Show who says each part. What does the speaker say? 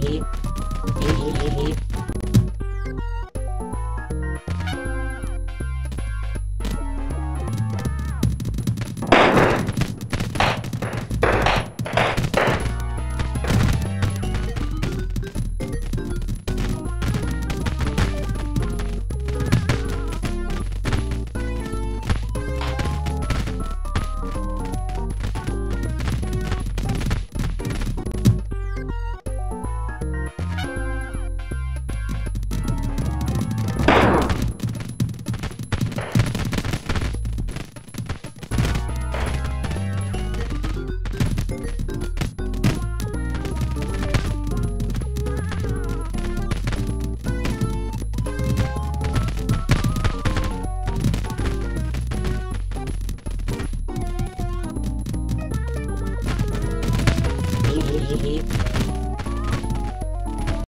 Speaker 1: Beep, beep, beep. heap.